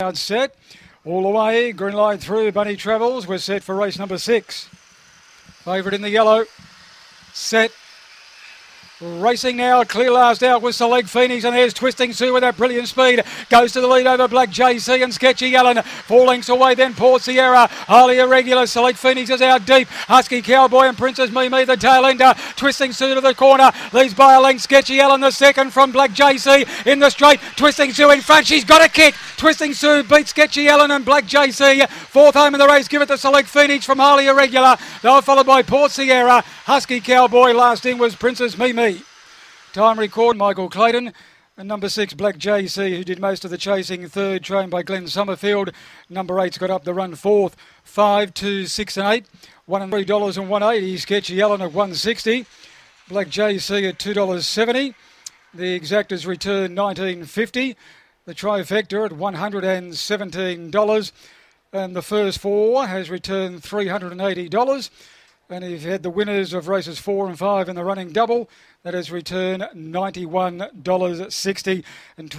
Set. All the way. Green line through. Bunny Travels. We're set for race number six. Favourite in the yellow. Set. Racing now, clear last out with Select Phoenix, and there's Twisting Sue with that brilliant speed. Goes to the lead over Black JC and Sketchy Ellen. Four lengths away, then Port Sierra. Highly irregular. Select Phoenix is out deep. Husky Cowboy and Princess Mimi, the tail ender. Twisting Sue to the corner. Leads by a length. Sketchy Ellen, the second from Black JC in the straight. Twisting Sue in front. She's got a kick. Twisting Sue beats Sketchy Ellen and Black JC. Fourth home in the race. Give it to Select Phoenix from Highly Irregular. They were followed by Port Sierra. Husky Cowboy. Last in was Princess Mimi. Time record, Michael Clayton. And number six, Black JC, who did most of the chasing. Third, trained by Glenn Summerfield. Number eight's got up the run fourth. Five, two, six, and eight. One and three dollars and one eighty. Sketchy Ellen at one sixty. Black JC at two dollars seventy. The exacta's return nineteen fifty. The trifecta at one hundred and seventeen dollars. And the first four has returned three hundred and eighty dollars. And you've had the winners of races four and five in the running double. That has returned $91.60. And